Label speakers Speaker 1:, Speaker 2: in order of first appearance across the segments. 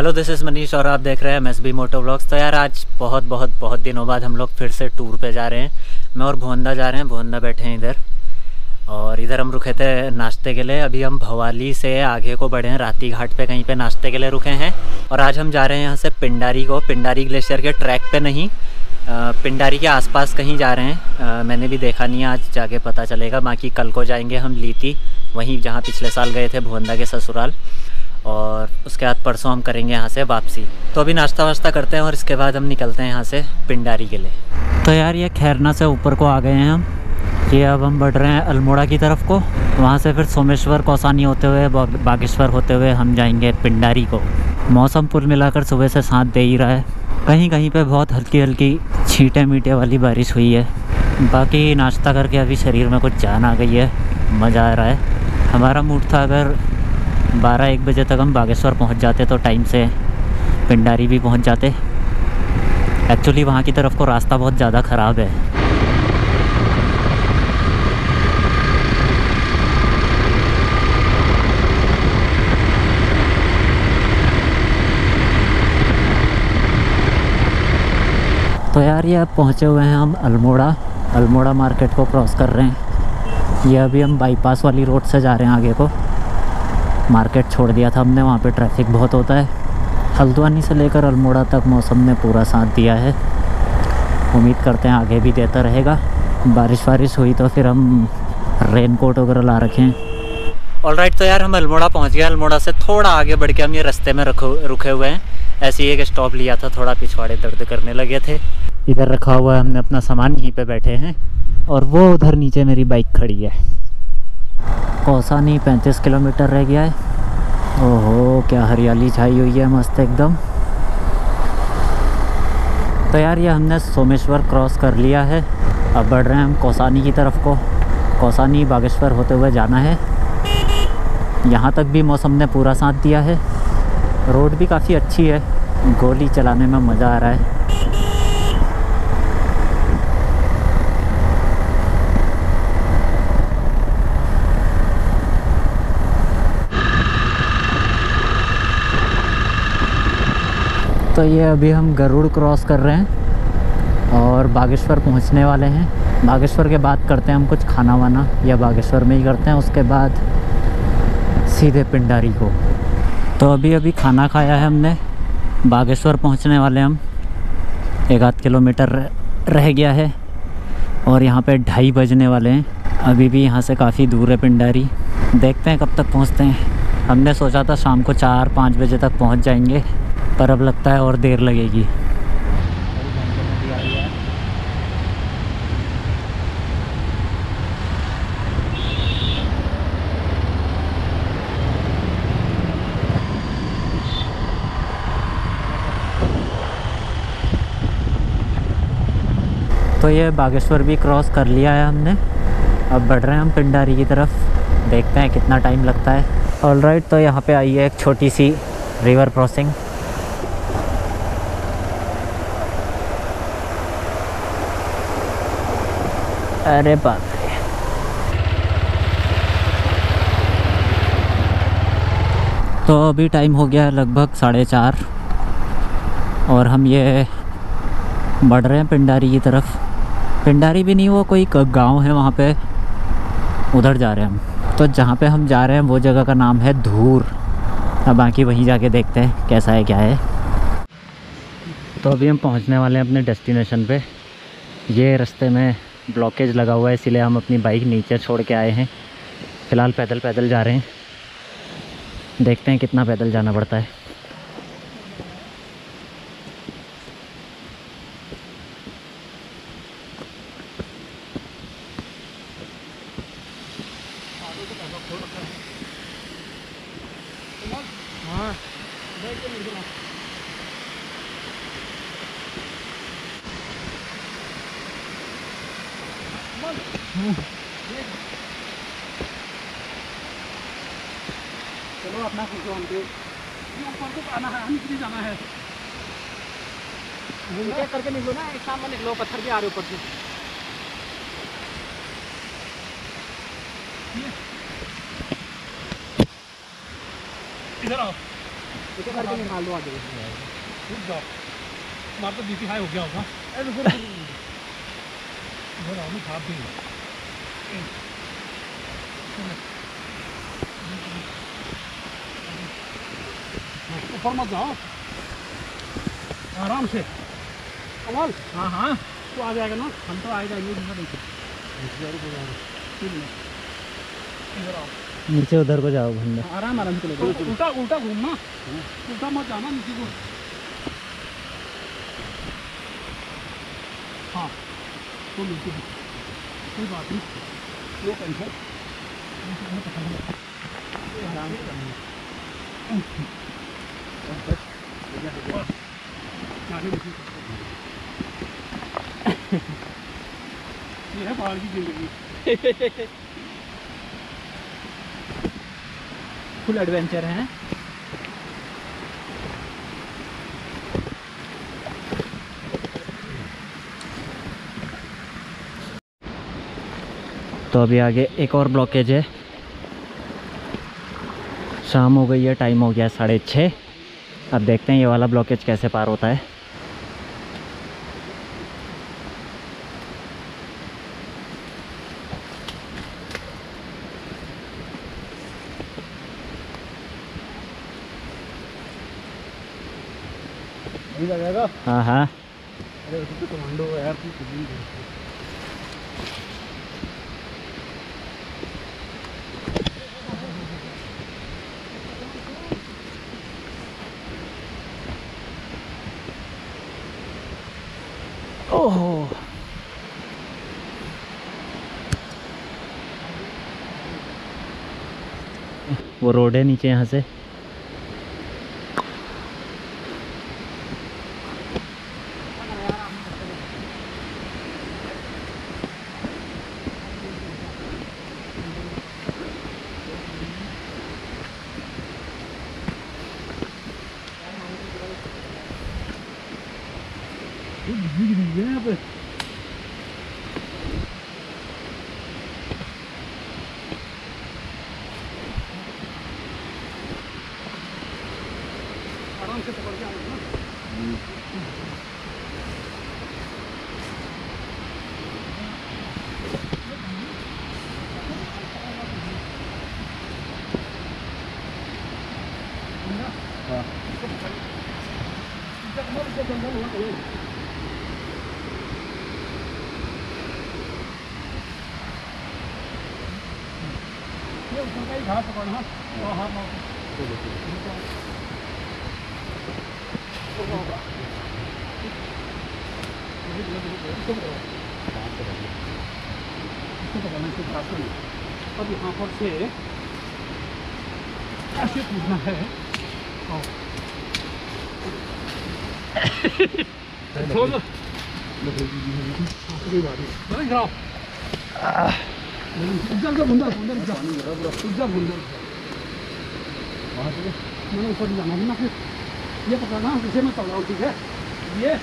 Speaker 1: Hello this is Manish और आप देख रहे हैं M S B moto blogs तो यार, आज बहुत बहुत बहुत दिनों बाद हम लोग फिर से टूर पे जा रहे हैं। मैं और भोंदा जा रहे हैं भोंदा बैठे हैं इधर। और इधर हम रुके थे नाश्ते के लिए। अभी हम भवाली से आगे को बढ़े हैं, राती घाट पे कहीं पे नाश्ते के लिए रुके हैं। और आज हम जा रहे हैं यहाँ से पिंडारी को। पिंडारी ग्लेशियर के ट्रैक पे नहीं पिंडारी के आसपास कहीं जा रहे हैं। मैंने भी देखा नहीं आज जाके पता चलेगा। बाकी कल को जाएँगे हम लीती, वहीं जहाँ पिछले साल गए थे भोंदा के ससुराल। और उसके बाद परसों हम करेंगे यहाँ से वापसी। तो अभी नाश्ता वाश्ता करते हैं और इसके बाद हम निकलते हैं यहाँ से पिंडारी के लिए। तो यार ये खैरना से ऊपर को आ गए हैं हम। ये अब हम बढ़ रहे हैं अल्मोड़ा की तरफ़ को। वहाँ से फिर सोमेश्वर, कौसानी होते हुए बागेश्वर होते हुए हम जाएँगे पिंडारी को। मौसम पुल मिलाकर सुबह से साथ दे ही रहा है। कहीं कहीं पे बहुत हल्की हल्की छींटे मीटे वाली बारिश हुई है। बाकी नाश्ता करके अभी शरीर में कुछ जान आ गई है। मज़ा आ रहा है। हमारा मूड था अगर बारह एक बजे तक हम बागेश्वर पहुँच जाते तो टाइम से पिंडारी भी पहुँच जाते। एक्चुअली वहाँ की तरफ़ को रास्ता बहुत ज़्यादा ख़राब है। तो यार, ये अब पहुँचे हुए हैं हम अल्मोड़ा। अल्मोड़ा मार्केट को क्रॉस कर रहे हैं। ये अभी हम बाईपास वाली रोड से जा रहे हैं आगे को। मार्केट छोड़ दिया था हमने, वहाँ पे ट्रैफ़िक बहुत होता है। हल्द्वानी से लेकर अल्मोड़ा तक मौसम ने पूरा साथ दिया है। उम्मीद करते हैं आगे भी देता रहेगा। बारिश वारिश हुई तो फिर हम रेन कोट वगैरह ला रखें। ऑल राइट तो यार हम अल्मोड़ा पहुँच गए। अल्मोड़ा से थोड़ा आगे बढ़ के हम ये रास्ते में रखो, रुके हुए हैं। ऐसे ही एक स्टॉप लिया था, थोड़ा पिछवाड़े दर्द करने लगे थे। इधर रखा हुआ है हमने अपना सामान, यहीं पे बैठे हैं। और वो उधर नीचे मेरी बाइक खड़ी है। कौसानी पैंतीस किलोमीटर रह गया है। ओहो, क्या हरियाली छाई हुई है, मस्त एकदम। तो यार, ये हमने सोमेश्वर क्रॉस कर लिया है। अब बढ़ रहे हैं हम कौसानी की तरफ़ को। कौसानी बागेश्वर होते हुए जाना है। यहाँ तक भी मौसम ने पूरा साथ दिया है। रोड भी काफ़ी अच्छी है। गोली चलाने में मज़ा आ रहा है। तो ये अभी हम गरुड़ क्रॉस कर रहे हैं और बागेश्वर पहुँचने वाले हैं। बागेश्वर के बाद करते हैं हम कुछ खाना वाना या बागेश्वर में ही करते हैं, उसके बाद सीधे पिंडारी को। तो अभी अभी खाना खाया है हमने। बागेश्वर पहुँचने वाले हम। एक आध किलोमीटर रह गया है और यहाँ पे ढाई बजने वाले हैं। अभी भी यहाँ से काफ़ी दूर है पिंडारी। देखते हैं कब तक पहुँचते हैं। हमने सोचा था शाम को चार पाँच बजे तक पहुँच जाएँगे। पर अब लगता है और देर लगेगी। तो ये बागेश्वर भी क्रॉस कर लिया है हमने। अब बढ़ रहे हैं हम पिंडारी की तरफ़। देखते हैं कितना टाइम लगता है। ऑल राइट right, तो यहाँ पे आई है एक छोटी सी रिवर क्रॉसिंग अरे बाप रे। तो अभी टाइम हो गया है लगभग साढ़े चार। और हम ये बढ़ रहे हैं पिंडारी की तरफ़। पिंडारी भी नहीं, वो कोई गाँव है वहाँ पे। उधर जा रहे हैं हम। तो जहाँ पे हम जा रहे हैं, वो जगह का नाम है धूर। अब बाकी वहीं जाके देखते हैं कैसा है, क्या है। तो अभी हम पहुँचने वाले हैं अपने डेस्टिनेशन पे। ये रास्ते में ब्लॉकेज लगा हुआ है, इसीलिए हम अपनी बाइक नीचे छोड़ के आए हैं। फ़िलहाल पैदल पैदल जा रहे हैं। देखते हैं कितना पैदल जाना पड़ता है। चलो अपना ऊपर को आना है हमें जाना है घूम के करके निकलो ना एक सामने निकलो पत्थर भी आ रहे ऊपर से इधर आओ।
Speaker 2: एक करके निकाल दो आगे
Speaker 3: रुक जाओ तुम्हारा तो बीपी हाई हो गया होगा।
Speaker 2: ऊपर मत जाओ आराम से। कमाल
Speaker 3: हाँ हाँ।
Speaker 2: तो आ जाएगा ना।
Speaker 3: हम तो आ जाएँगे इधर देखिए इधर आओ
Speaker 1: नीचे उधर को जाओ भंडा
Speaker 3: आराम आराम से
Speaker 2: उल्टा उल्टा घूमना। उल्टा मत जाना नीचे को। हाँ। तो नीचे को। कोई बात नहीं नो टेंशन
Speaker 3: आराम से।
Speaker 2: ये है की ज़िंदगी
Speaker 3: फुल एडवेंचर है
Speaker 1: तो अभी आगे एक और ब्लॉकेज है। शाम हो गई है टाइम हो गया है साढ़े छः। अब देखते हैं ये वाला ब्लॉकेज कैसे पार होता है। हाँ हाँ।
Speaker 2: अरे तो कमांडो यार तू
Speaker 1: ओहो। वो रोड है नीचे यहाँ से।
Speaker 2: यहाँ पे आराम से पकड़ के आना ना ये ऊपर का ही घास पकड़ना हाँ हाँ हाँ इसको पकड़ना इसको घास में अब यहाँ पर से ऐसे कूदना है आओ। छोड़ दो हाँ, उज्जल का बुंदा बुंदा उज्जल बुंदा मैंने ऊपर जाना ना ये पकड़ना ले,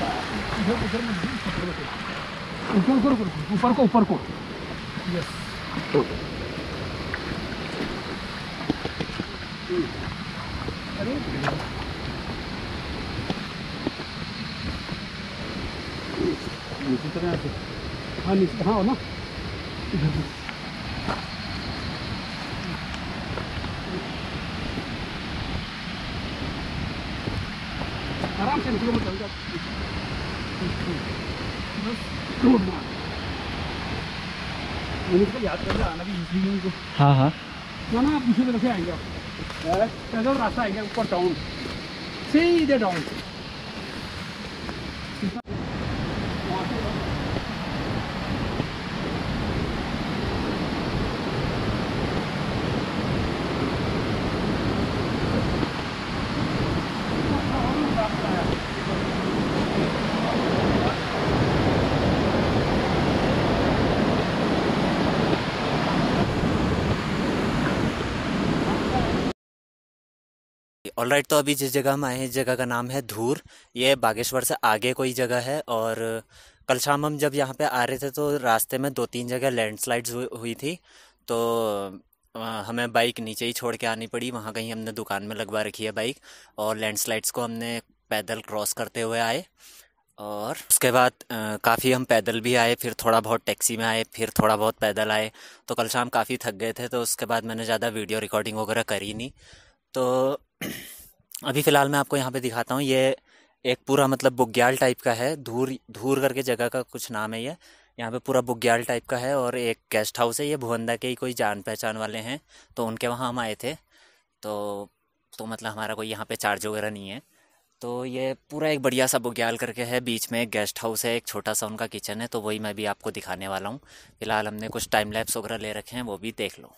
Speaker 2: मैं पाँव रखा। आगे। इधर इधर में ऊपर ऊपर ऊपर ऊपर को ऊपर को यस अरे नीचे तरह से हाँ नीचे हाँ हो ना इधर से। आराम से निकलो मैं मैंने इसको याद आना भी
Speaker 1: हाँ हाँ।
Speaker 2: ना ना आप दूसरी तरफ़ से आएँगे आप। पैदल रास्ता आएँगे ऊपर टाउन सीधे डाउन
Speaker 1: ऑल राइट तो अभी जिस जगह हम आए हैं, इस जगह का नाम है धूर। ये बागेश्वर से आगे कोई जगह है और कल शाम हम जब यहाँ पे आ रहे थे तो रास्ते में दो तीन जगह लैंडस्लाइड्स हुई थी। तो हमें बाइक नीचे ही छोड़ के आनी पड़ी। वहाँ कहीं हमने दुकान में लगवा रखी है बाइक और लैंडस्लाइड्स को हमने पैदल क्रॉस करते हुए आए और उसके बाद काफ़ी हम पैदल भी आए, फिर थोड़ा बहुत टैक्सी में आए, फिर थोड़ा बहुत पैदल आए। तो कल शाम काफ़ी थक गए थे तो उसके बाद मैंने ज़्यादा वीडियो रिकॉर्डिंग वगैरह करी नहीं। तो अभी फ़िलहाल मैं आपको यहाँ पे दिखाता हूँ, ये एक पूरा मतलब बुग्याल टाइप का है, धूर धूर करके जगह का कुछ नाम है ये। यहाँ पे पूरा बुग्याल टाइप का है और एक गेस्ट हाउस है ये, भुवंदा के ही कोई जान पहचान वाले हैं तो उनके वहाँ हम आए थे। तो तो मतलब हमारा कोई यहाँ पे चार्ज वगैरह नहीं है। तो ये पूरा एक बढ़िया सा बुग्याल करके है, बीच में एक गेस्ट हाउस है, एक छोटा सा उनका किचन है तो वही मैं भी आपको दिखाने वाला हूँ। फ़िलहाल हमने कुछ टाइम लैप्स वगैरह ले रखे हैं, वो भी देख लो।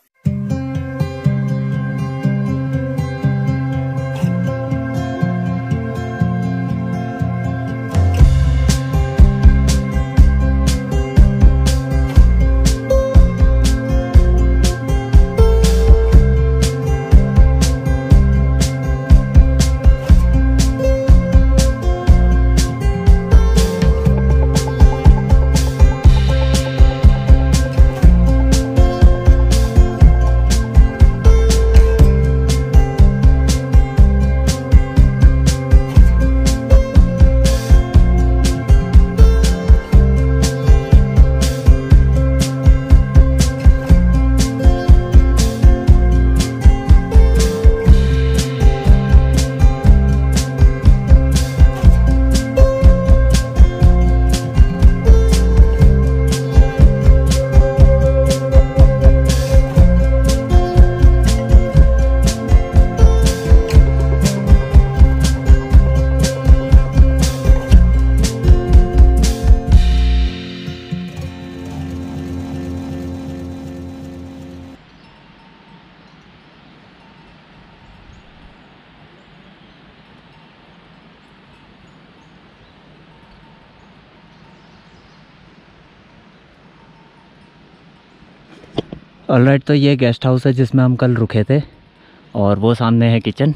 Speaker 1: ऑल राइट तो ये गेस्ट हाउस है जिसमें हम कल रुके थे और वो सामने है किचन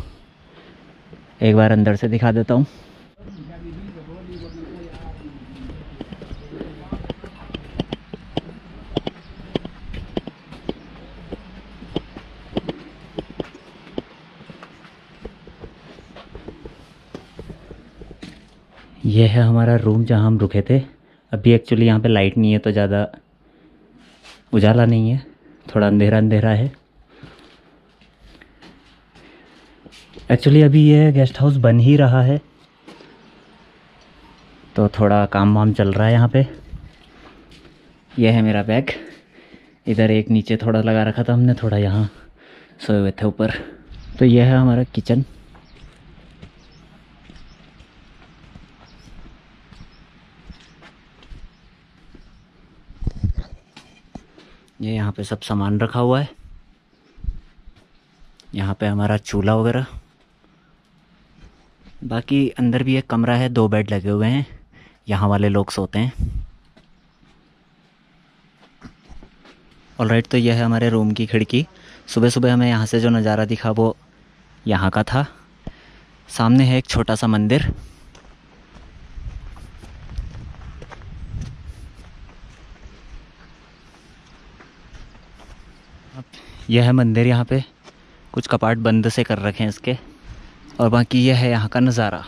Speaker 1: एक बार अंदर से दिखा देता हूँ। ये है हमारा रूम जहाँ हम रुके थे। अभी एक्चुअली यहाँ पे लाइट नहीं है तो ज़्यादा उजाला नहीं है। थोड़ा अंधेरा अंधेरा है। एक्चुअली अभी ये गेस्ट हाउस बन ही रहा है। तो थोड़ा काम वाम चल रहा है यहाँ पे। यह है मेरा बैग। इधर एक नीचे थोड़ा लगा रखा था हमने, थोड़ा यहाँ सोए हुए थे ऊपर। तो यह है हमारा किचन ये यहाँ पे सब सामान रखा हुआ है। यहाँ पे हमारा चूल्हा वगैरह। बाकी अंदर भी एक कमरा है, दो बेड लगे हुए हैं। यहाँ वाले लोग सोते हैं। ऑल राइट तो यह है हमारे रूम की खिड़की। सुबह सुबह हमें यहाँ से जो नज़ारा दिखा वो यहाँ का था। सामने है एक छोटा सा मंदिर। यह है मंदिर यहाँ पे। कुछ कपाट बंद से कर रखे हैं इसके। और बाकी यह है यहाँ का नज़ारा।